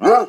Huh?